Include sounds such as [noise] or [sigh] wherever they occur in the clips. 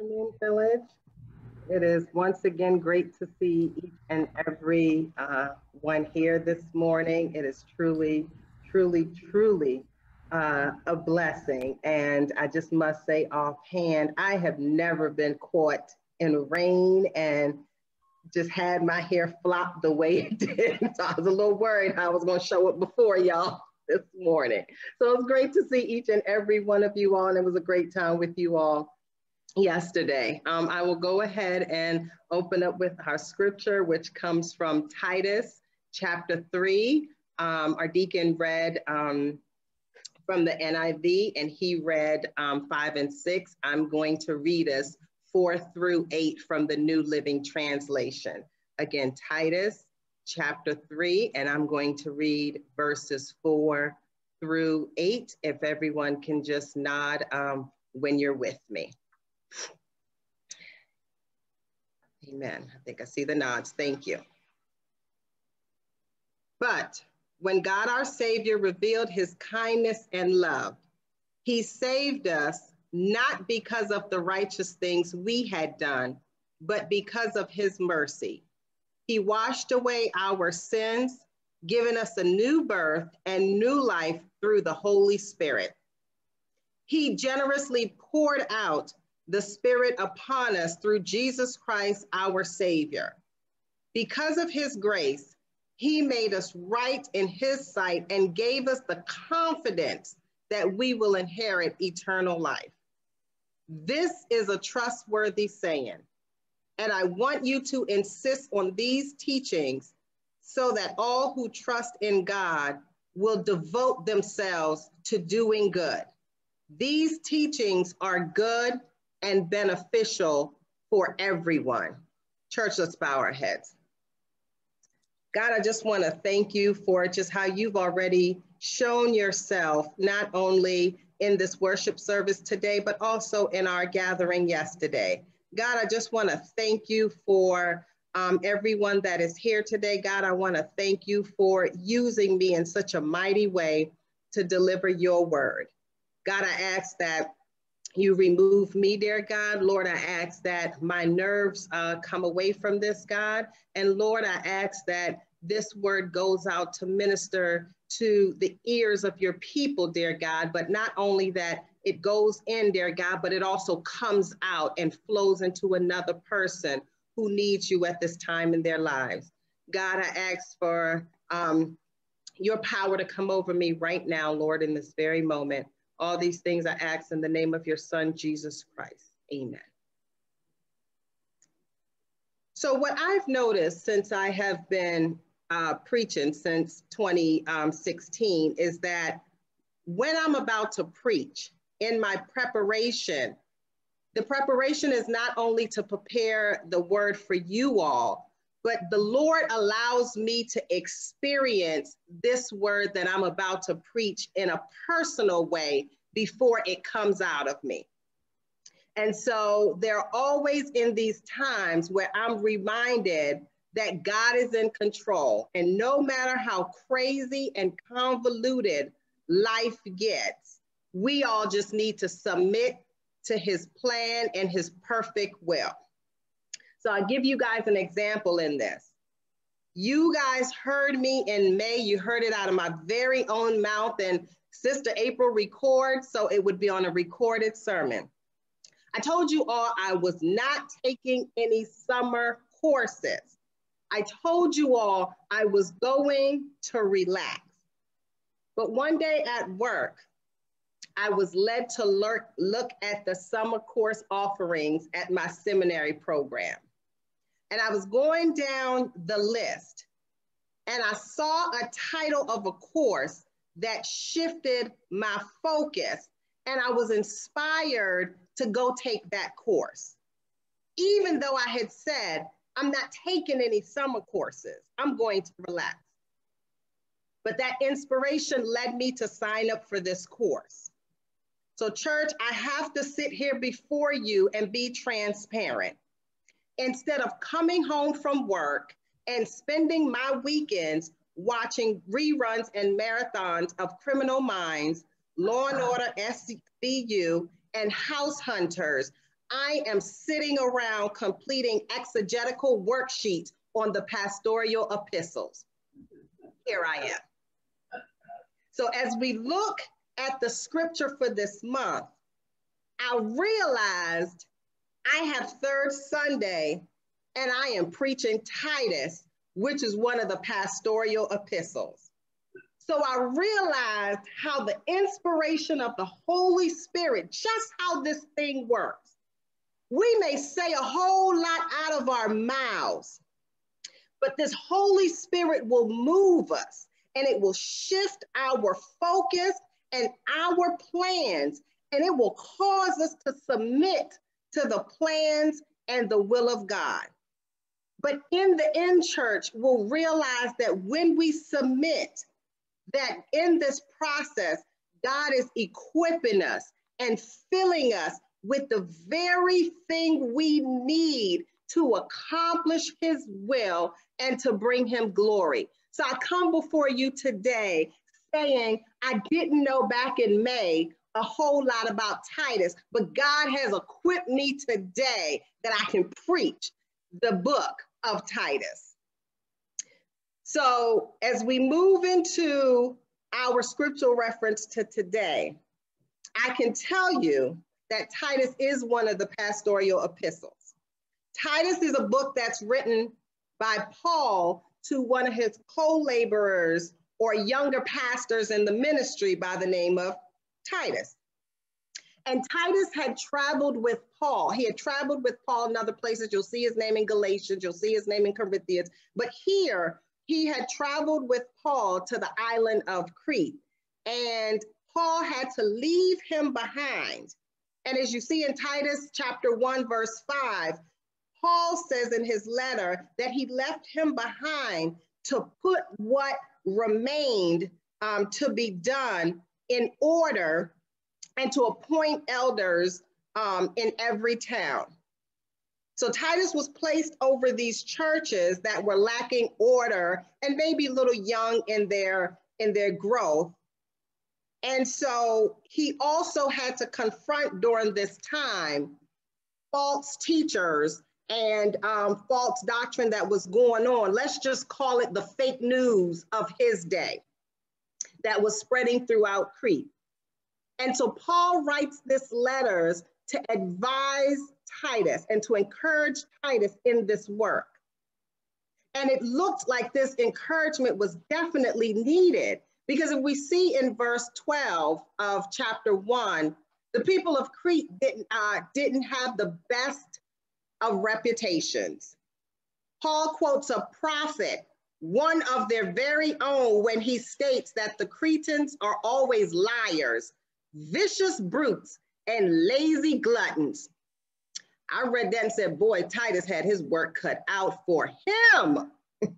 afternoon, Village. It is once again great to see each and every uh, one here this morning. It is truly, truly, truly uh, a blessing. And I just must say offhand, I have never been caught in rain and just had my hair flop the way it [laughs] did. So I was a little worried I was going to show up before y'all [laughs] this morning. So it's great to see each and every one of you all. And it was a great time with you all yesterday. Um, I will go ahead and open up with our scripture, which comes from Titus chapter 3. Um, our deacon read um, from the NIV and he read um, 5 and 6. I'm going to read us 4 through 8 from the New Living Translation. Again, Titus chapter 3, and I'm going to read verses 4 through 8. If everyone can just nod um, when you're with me. Amen. I think I see the nods. Thank you. But when God our Savior revealed his kindness and love, he saved us not because of the righteous things we had done, but because of his mercy. He washed away our sins, giving us a new birth and new life through the Holy Spirit. He generously poured out the Spirit upon us through Jesus Christ, our Savior. Because of his grace, he made us right in his sight and gave us the confidence that we will inherit eternal life. This is a trustworthy saying, and I want you to insist on these teachings so that all who trust in God will devote themselves to doing good. These teachings are good and beneficial for everyone. Church, let's bow our heads. God, I just want to thank you for just how you've already shown yourself, not only in this worship service today, but also in our gathering yesterday. God, I just want to thank you for um, everyone that is here today. God, I want to thank you for using me in such a mighty way to deliver your word. God, I ask that you remove me, dear God. Lord, I ask that my nerves uh, come away from this, God. And Lord, I ask that this word goes out to minister to the ears of your people, dear God. But not only that it goes in, dear God, but it also comes out and flows into another person who needs you at this time in their lives. God, I ask for um, your power to come over me right now, Lord, in this very moment. All these things I ask in the name of your son, Jesus Christ. Amen. So what I've noticed since I have been uh, preaching since 2016 is that when I'm about to preach in my preparation, the preparation is not only to prepare the word for you all, but the Lord allows me to experience this word that I'm about to preach in a personal way before it comes out of me. And so they're always in these times where I'm reminded that God is in control. And no matter how crazy and convoluted life gets, we all just need to submit to his plan and his perfect will. So I'll give you guys an example in this. You guys heard me in May, you heard it out of my very own mouth, and Sister April records, so it would be on a recorded sermon. I told you all I was not taking any summer courses. I told you all I was going to relax. But one day at work, I was led to look, look at the summer course offerings at my seminary program. And I was going down the list and I saw a title of a course that shifted my focus and I was inspired to go take that course. Even though I had said, I'm not taking any summer courses, I'm going to relax. But that inspiration led me to sign up for this course. So, church, I have to sit here before you and be transparent instead of coming home from work and spending my weekends watching reruns and marathons of Criminal Minds, Law and Order SVU, and House Hunters, I am sitting around completing exegetical worksheets on the pastoral epistles. Here I am. So as we look at the scripture for this month, I realized I have third Sunday and I am preaching Titus, which is one of the pastoral epistles. So I realized how the inspiration of the Holy Spirit, just how this thing works. We may say a whole lot out of our mouths, but this Holy Spirit will move us and it will shift our focus and our plans, and it will cause us to submit to the plans and the will of God. But in the end church, we'll realize that when we submit, that in this process, God is equipping us and filling us with the very thing we need to accomplish his will and to bring him glory. So I come before you today saying, I didn't know back in May a whole lot about Titus, but God has equipped me today that I can preach the book of Titus. So as we move into our scriptural reference to today, I can tell you that Titus is one of the pastoral epistles. Titus is a book that's written by Paul to one of his co-laborers or younger pastors in the ministry by the name of Titus. And Titus had traveled with Paul. He had traveled with Paul in other places. You'll see his name in Galatians, you'll see his name in Corinthians. But here, he had traveled with Paul to the island of Crete. And Paul had to leave him behind. And as you see in Titus chapter 1, verse 5, Paul says in his letter that he left him behind to put what remained um, to be done in order and to appoint elders um, in every town. So Titus was placed over these churches that were lacking order and maybe a little young in their in their growth. And so he also had to confront during this time false teachers and um, false doctrine that was going on. Let's just call it the fake news of his day that was spreading throughout Crete. And so Paul writes this letters to advise Titus and to encourage Titus in this work. And it looked like this encouragement was definitely needed because if we see in verse 12 of chapter one, the people of Crete didn't, uh, didn't have the best of reputations. Paul quotes a prophet, one of their very own, when he states that the Cretans are always liars, vicious brutes, and lazy gluttons. I read that and said, boy, Titus had his work cut out for him. [laughs]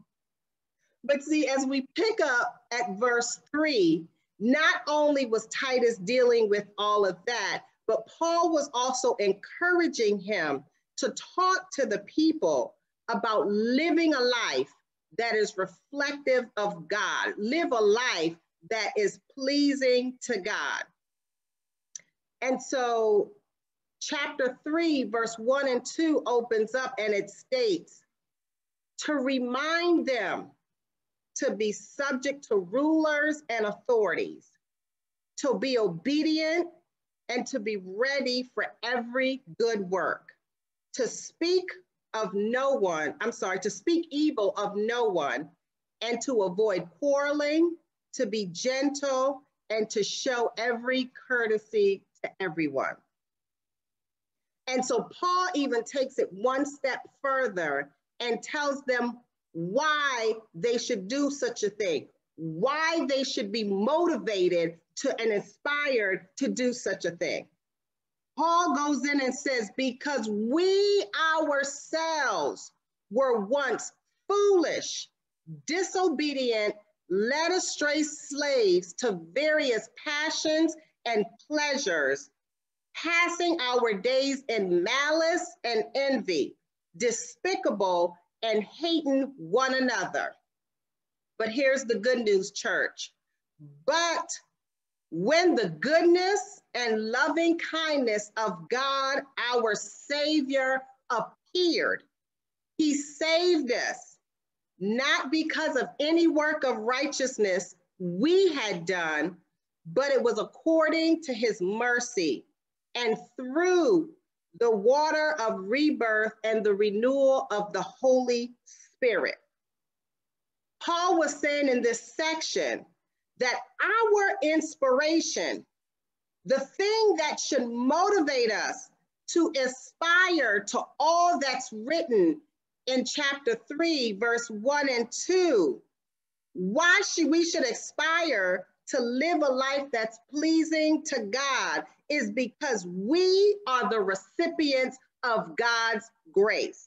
but see, as we pick up at verse three, not only was Titus dealing with all of that, but Paul was also encouraging him to talk to the people about living a life that is reflective of God, live a life that is pleasing to God. And so, chapter 3, verse 1 and 2 opens up and it states to remind them to be subject to rulers and authorities, to be obedient, and to be ready for every good work to speak of no one, I'm sorry, to speak evil of no one, and to avoid quarreling, to be gentle, and to show every courtesy to everyone. And so Paul even takes it one step further and tells them why they should do such a thing, why they should be motivated to and inspired to do such a thing. Paul goes in and says, because we ourselves were once foolish, disobedient, led astray slaves to various passions and pleasures, passing our days in malice and envy, despicable and hating one another. But here's the good news, church. But when the goodness and loving kindness of God, our Savior, appeared. He saved us, not because of any work of righteousness we had done, but it was according to his mercy and through the water of rebirth and the renewal of the Holy Spirit. Paul was saying in this section that our inspiration, the thing that should motivate us to aspire to all that's written in chapter 3, verse 1 and 2, why should we should aspire to live a life that's pleasing to God is because we are the recipients of God's grace.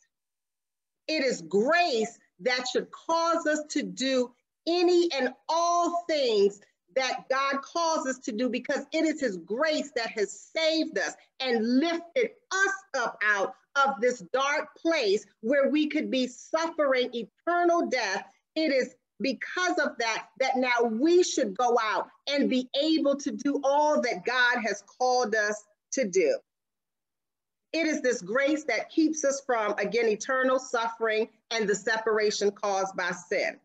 It is grace that should cause us to do any and all things that God calls us to do because it is His grace that has saved us and lifted us up out of this dark place where we could be suffering eternal death. It is because of that that now we should go out and be able to do all that God has called us to do. It is this grace that keeps us from, again, eternal suffering and the separation caused by sin.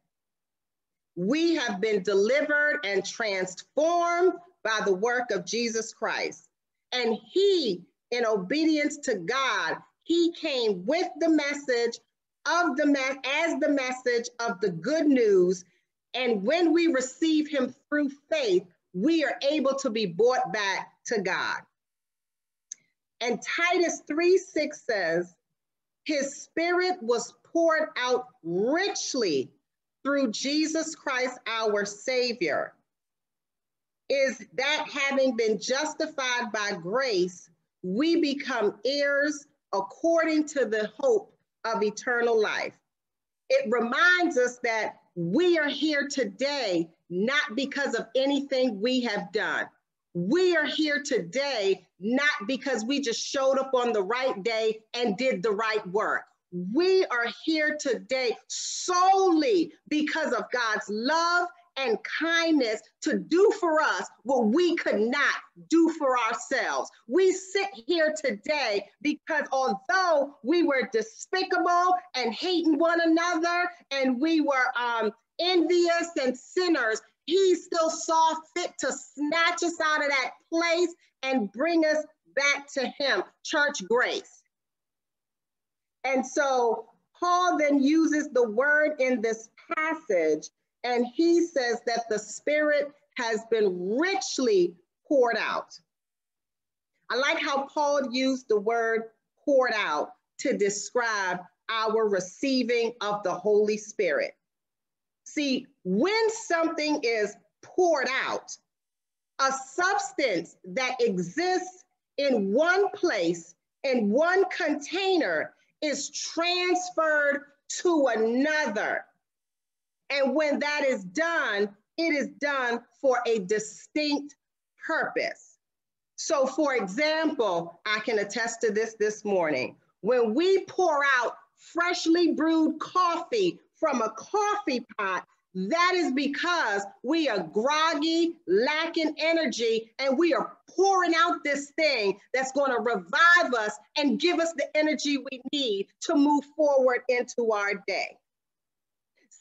We have been delivered and transformed by the work of Jesus Christ. And he, in obedience to God, he came with the message of the as the message of the good news. And when we receive him through faith, we are able to be brought back to God. And Titus 3 6 says, His spirit was poured out richly through Jesus Christ, our Savior. Is that having been justified by grace, we become heirs according to the hope of eternal life. It reminds us that we are here today not because of anything we have done. We are here today not because we just showed up on the right day and did the right work. We are here today solely because of God's love and kindness to do for us what we could not do for ourselves. We sit here today because although we were despicable and hating one another and we were um, envious and sinners, he still saw fit to snatch us out of that place and bring us back to him. Church grace. And so Paul then uses the word in this passage, and he says that the Spirit has been richly poured out. I like how Paul used the word poured out to describe our receiving of the Holy Spirit. See, when something is poured out, a substance that exists in one place, in one container, is transferred to another. And when that is done, it is done for a distinct purpose. So, for example, I can attest to this this morning. When we pour out freshly brewed coffee from a coffee pot, that is because we are groggy, lacking energy, and we are pouring out this thing that's going to revive us and give us the energy we need to move forward into our day.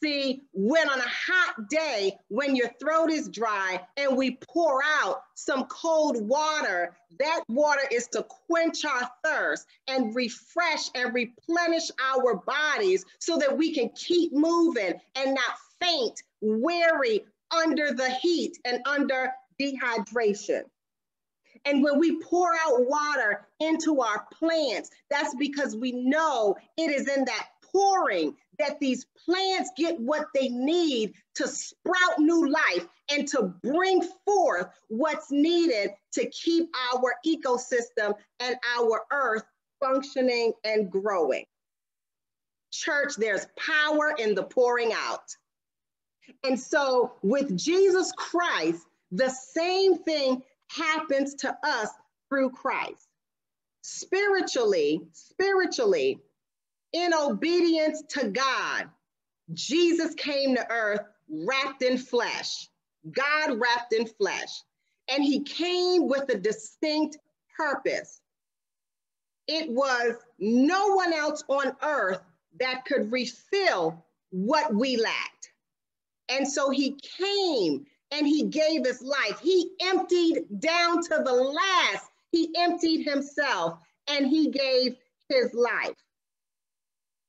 See, when on a hot day, when your throat is dry and we pour out some cold water, that water is to quench our thirst and refresh and replenish our bodies so that we can keep moving and not faint, weary under the heat and under dehydration. And when we pour out water into our plants, that's because we know it is in that pouring that these plants get what they need to sprout new life and to bring forth what's needed to keep our ecosystem and our earth functioning and growing. Church, there's power in the pouring out. And so with Jesus Christ, the same thing happens to us through Christ. Spiritually, spiritually, in obedience to God, Jesus came to earth wrapped in flesh, God wrapped in flesh. and he came with a distinct purpose. It was no one else on earth that could refill what we lacked. And so he came and he gave his life. He emptied down to the last. He emptied himself and he gave his life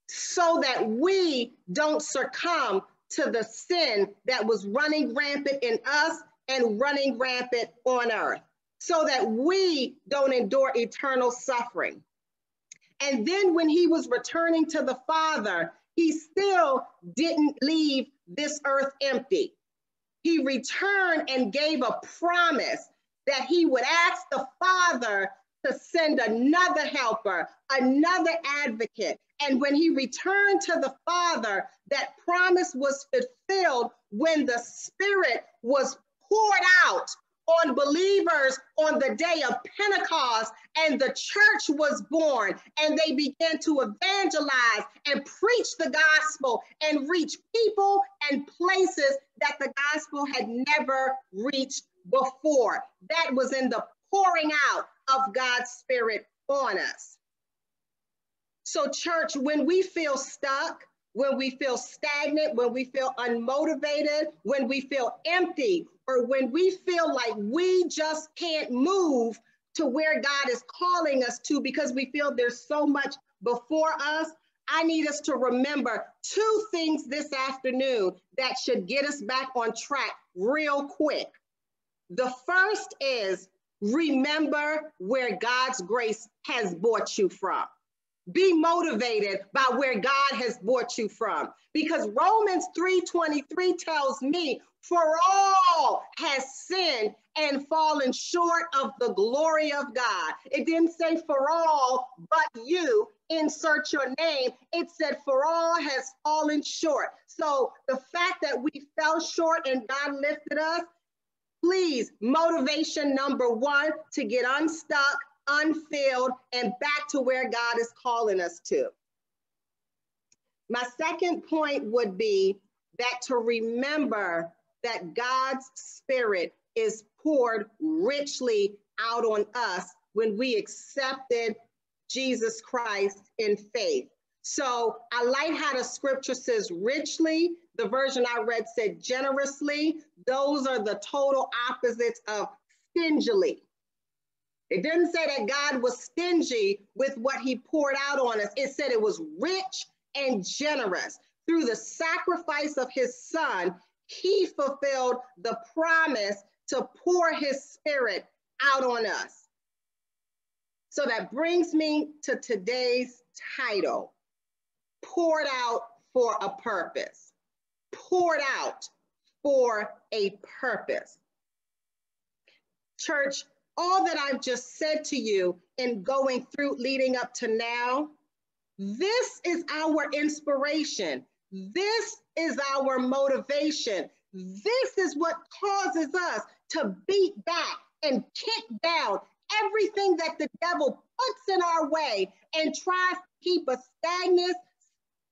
so that we don't succumb to the sin that was running rampant in us and running rampant on earth, so that we don't endure eternal suffering. And then when he was returning to the Father, he still didn't leave this earth empty. He returned and gave a promise that he would ask the Father to send another helper, another advocate. And when he returned to the Father, that promise was fulfilled when the Spirit was poured out on believers on the day of Pentecost, and the church was born, and they began to evangelize and preach the gospel and reach people and places that the gospel had never reached before. That was in the pouring out of God's Spirit on us. So, church, when we feel stuck, when we feel stagnant, when we feel unmotivated, when we feel empty, or when we feel like we just can't move to where God is calling us to because we feel there's so much before us, I need us to remember two things this afternoon that should get us back on track real quick. The first is remember where God's grace has brought you from. Be motivated by where God has brought you from. Because Romans 3:23 tells me, for all has sinned and fallen short of the glory of God. It didn't say for all, but you insert your name. It said for all has fallen short. So the fact that we fell short and God lifted us, please, motivation number one to get unstuck, unfilled, and back to where God is calling us to. My second point would be that to remember that God's Spirit is poured richly out on us when we accepted Jesus Christ in faith. So I like how the scripture says richly. The version I read said generously. Those are the total opposites of stingily. It didn't say that God was stingy with what he poured out on us. It said it was rich and generous. Through the sacrifice of his son, he fulfilled the promise to pour his spirit out on us. So that brings me to today's title poured out for a purpose. Poured out for a purpose. Church, all that I've just said to you in going through leading up to now, this is our inspiration. This is our motivation. This is what causes us to beat back and kick down everything that the devil puts in our way and tries to keep us stagnant,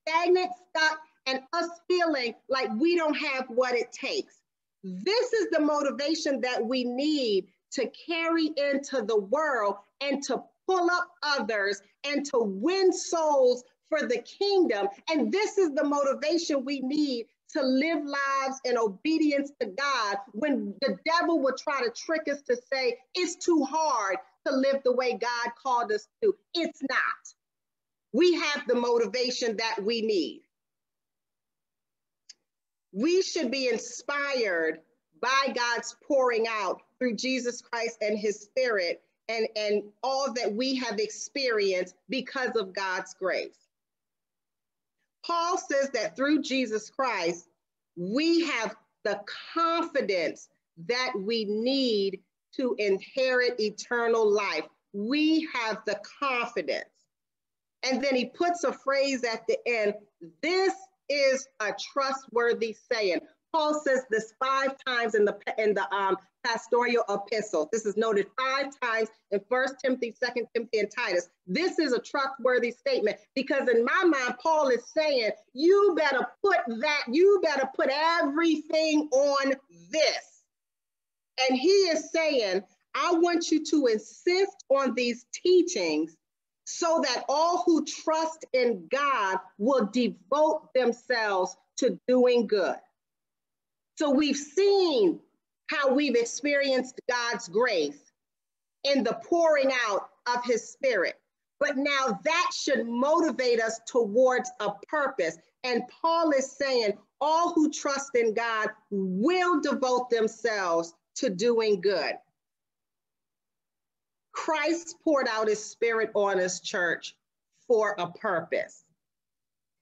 stagnant, stuck, and us feeling like we don't have what it takes. This is the motivation that we need to carry into the world and to pull up others and to win souls for the kingdom. And this is the motivation we need to live lives in obedience to God when the devil will try to trick us to say it's too hard to live the way God called us to. It's not. We have the motivation that we need. We should be inspired by God's pouring out through Jesus Christ and his spirit and, and all that we have experienced because of God's grace. Paul says that through Jesus Christ, we have the confidence that we need to inherit eternal life. We have the confidence. And then he puts a phrase at the end this is a trustworthy saying. Paul says this five times in the in the um, pastoral epistles. This is noted five times in First Timothy, Second Timothy, and Titus. This is a trustworthy statement because in my mind, Paul is saying, you better put that, you better put everything on this. And he is saying, I want you to insist on these teachings so that all who trust in God will devote themselves to doing good. So we've seen how we've experienced God's grace in the pouring out of his spirit. But now that should motivate us towards a purpose. And Paul is saying all who trust in God will devote themselves to doing good. Christ poured out his spirit on his church for a purpose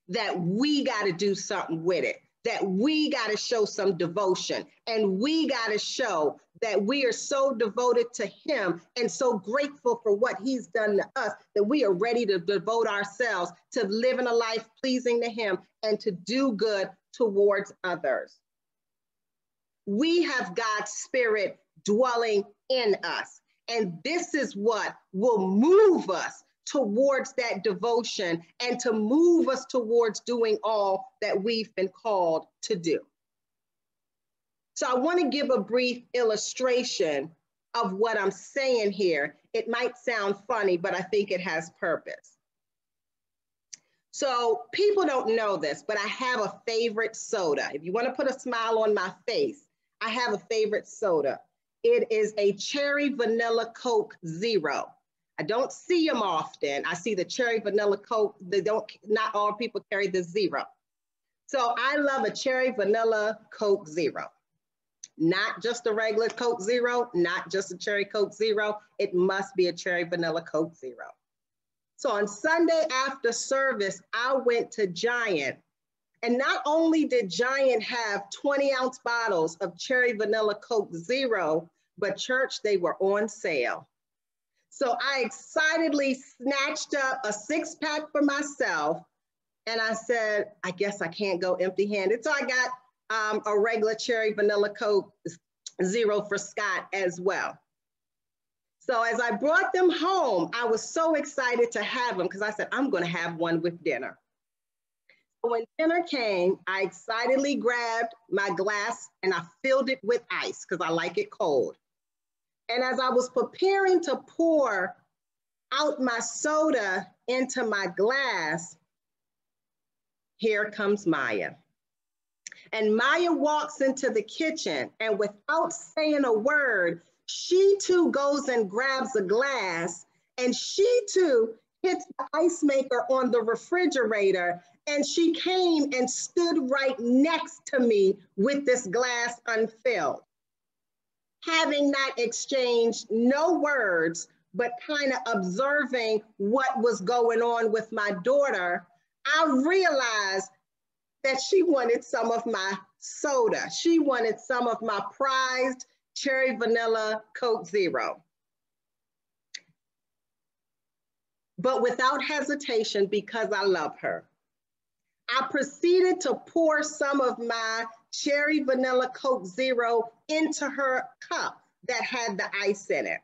that we got to do something with it, that we got to show some devotion, and we got to show that we are so devoted to him and so grateful for what he's done to us that we are ready to devote ourselves to living a life pleasing to him and to do good towards others. We have God's spirit dwelling in us. And this is what will move us towards that devotion and to move us towards doing all that we've been called to do. So I want to give a brief illustration of what I'm saying here. It might sound funny, but I think it has purpose. So people don't know this, but I have a favorite soda. If you want to put a smile on my face, I have a favorite soda. It is a cherry vanilla Coke Zero. I don't see them often. I see the cherry vanilla Coke. They don't, not all people carry the zero. So I love a cherry vanilla Coke Zero. Not just a regular Coke Zero, not just a cherry Coke Zero. It must be a cherry vanilla Coke Zero. So on Sunday after service, I went to Giant. And not only did Giant have 20 ounce bottles of cherry vanilla Coke Zero, but church, they were on sale. So I excitedly snatched up a six pack for myself. And I said, I guess I can't go empty handed. So I got um, a regular cherry vanilla Coke Zero for Scott as well. So as I brought them home, I was so excited to have them because I said, I'm going to have one with dinner. When dinner came, I excitedly grabbed my glass and I filled it with ice because I like it cold. And as I was preparing to pour out my soda into my glass, here comes Maya. And Maya walks into the kitchen and without saying a word, she too goes and grabs a glass and she too hits the ice maker on the refrigerator. And she came and stood right next to me with this glass unfilled. Having not exchanged no words, but kind of observing what was going on with my daughter, I realized that she wanted some of my soda. She wanted some of my prized cherry vanilla Coke Zero. But without hesitation, because I love her, I proceeded to pour some of my cherry vanilla Coke Zero into her cup that had the ice in it.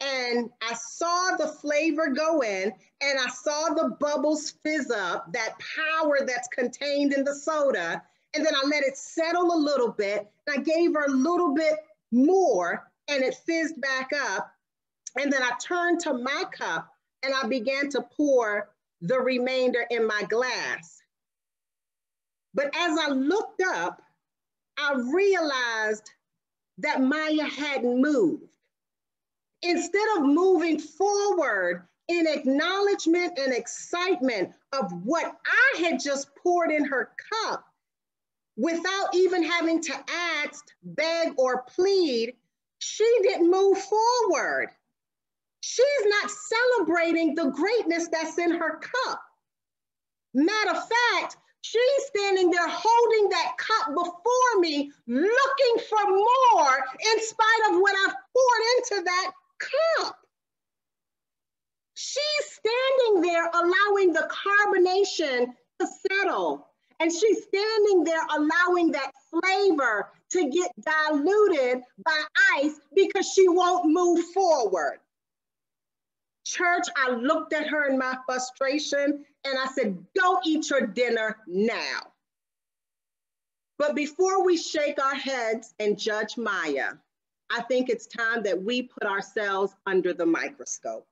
And I saw the flavor go in and I saw the bubbles fizz up, that power that's contained in the soda. And then I let it settle a little bit. And I gave her a little bit more and it fizzed back up. And then I turned to my cup and I began to pour the remainder in my glass. But as I looked up, I realized that Maya hadn't moved. Instead of moving forward in acknowledgement and excitement of what I had just poured in her cup, without even having to ask, beg, or plead, she didn't move forward. She's not celebrating the greatness that's in her cup. Matter of fact, she's standing there holding that cup before me, looking for more in spite of what I've poured into that cup. She's standing there allowing the carbonation to settle and she's standing there allowing that flavor to get diluted by ice because she won't move forward. Church, I looked at her in my frustration and I said, Go eat your dinner now. But before we shake our heads and judge Maya, I think it's time that we put ourselves under the microscope.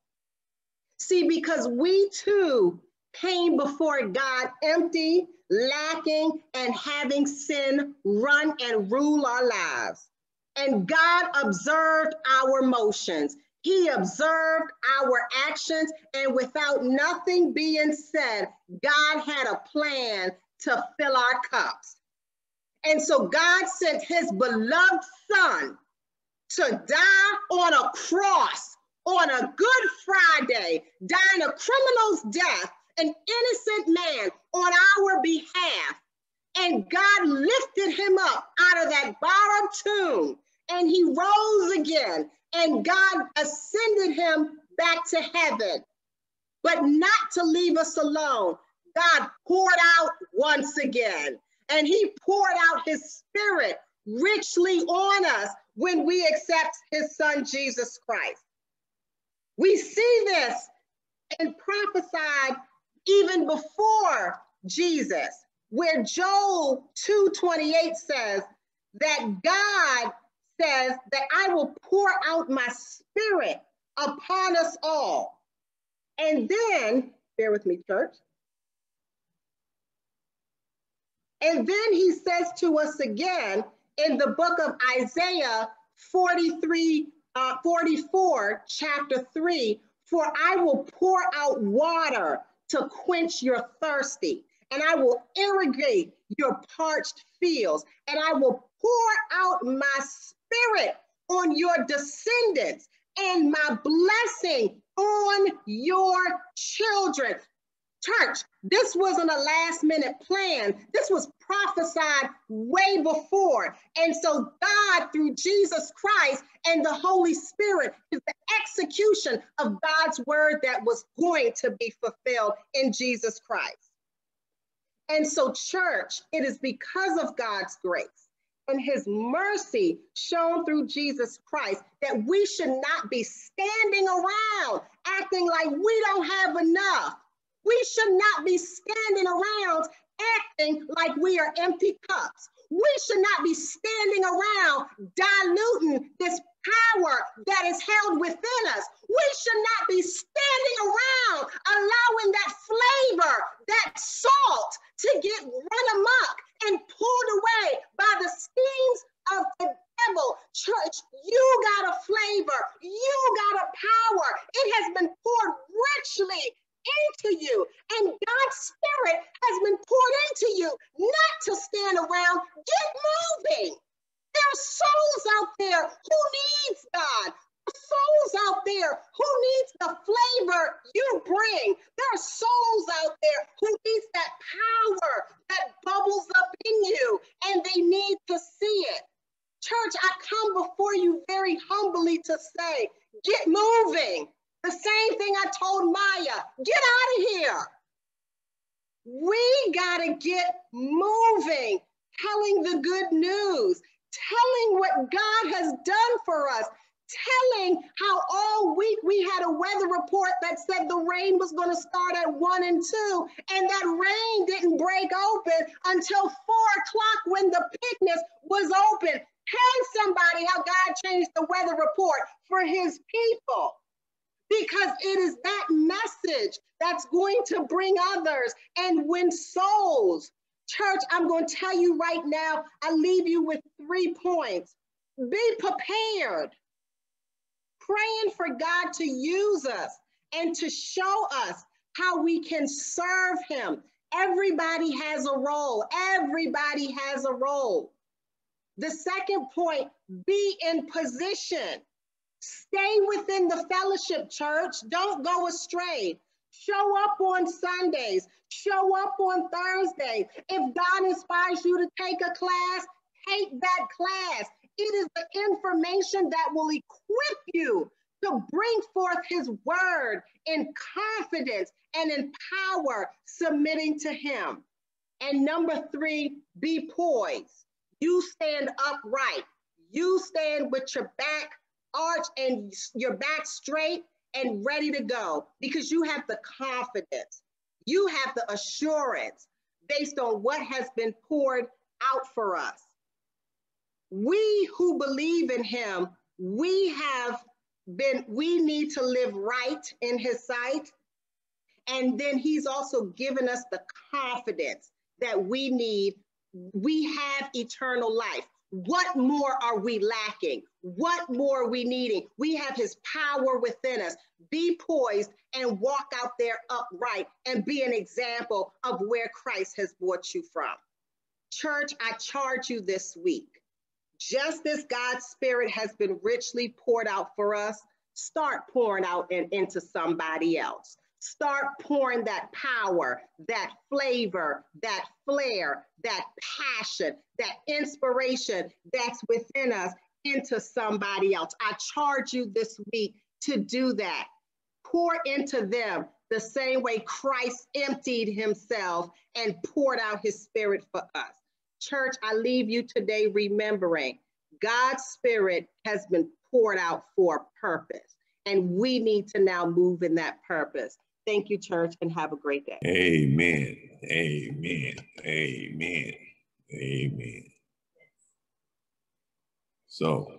See, because we too came before God empty, lacking, and having sin run and rule our lives. And God observed our motions. He observed our actions, and without nothing being said, God had a plan to fill our cups. And so God sent his beloved son to die on a cross on a Good Friday, dying a criminal's death, an innocent man on our behalf. And God lifted him up out of that borrowed tomb and he rose again and God ascended him back to heaven, but not to leave us alone. God poured out once again and he poured out his spirit richly on us when we accept his son, Jesus Christ. We see this and prophesied even before Jesus, where Joel 2:28 says that God says that I will pour out my spirit upon us all. And then, bear with me, church. And then he says to us again in the book of Isaiah 43, uh, 44, chapter 3 For I will pour out water to quench your thirsty, and I will irrigate your parched fields, and I will pour out my spirit on your descendants and my blessing on your children. Church, this wasn't a last minute plan. This was prophesied way before. And so, God, through Jesus Christ and the Holy Spirit, is the execution of God's word that was going to be fulfilled in Jesus Christ. And so, church, it is because of God's grace and his mercy shown through Jesus Christ that we should not be standing around acting like we don't have enough. We should not be standing around acting like we are empty cups. We should not be standing around diluting this power that is held within us. We should not be standing around allowing that flavor, that salt to get run amok and pulled away by the schemes of the devil. Church, you got a flavor, you got a power. It has been poured richly into you, and God's Spirit has been poured into you, not to stand around. Get moving. There are souls out there who needs God. souls out there who needs the flavor you bring. There are souls out there who needs that power that bubbles up in you, and they need to see it. Church, I come before you very humbly to say, get moving. The same thing I told Maya get out of here. We got to get moving, telling the good news, telling what God has done for us, telling how all week we had a weather report that said the rain was going to start at one and two, and that rain didn't break open until four o'clock when the picnic was open. Tell somebody how God changed the weather report for his people because it is that message that's going to bring others and win souls. Church, I'm going to tell you right now, I leave you with three points. Be prepared, praying for God to use us and to show us how we can serve Him. Everybody has a role. Everybody has a role. The second point, be in position. Stay within the fellowship, church. Don't go astray. Show up on Sundays. Show up on Thursdays. If God inspires you to take a class, take that class. It is the information that will equip you to bring forth his word in confidence and in power, submitting to him. And number three, be poised. You stand upright. You stand with your back arch and your back straight and ready to go because you have the confidence, you have the assurance based on what has been poured out for us. We who believe in him We have been, we need to live right in his sight. And then he's also given us the confidence that we need. We have eternal life. What more are we lacking? What more are we needing? We have his power within us. Be poised and walk out there upright and be an example of where Christ has brought you from. Church, I charge you this week. Just as God's Spirit has been richly poured out for us, start pouring out and into somebody else. Start pouring that power, that flavor, that flair, that passion, that inspiration that's within us into somebody else. I charge you this week to do that. Pour into them the same way Christ emptied himself and poured out his spirit for us. Church, I leave you today remembering God's spirit has been poured out for a purpose, and we need to now move in that purpose. Thank you, church, and have a great day. Amen. Amen. Amen. Amen. So,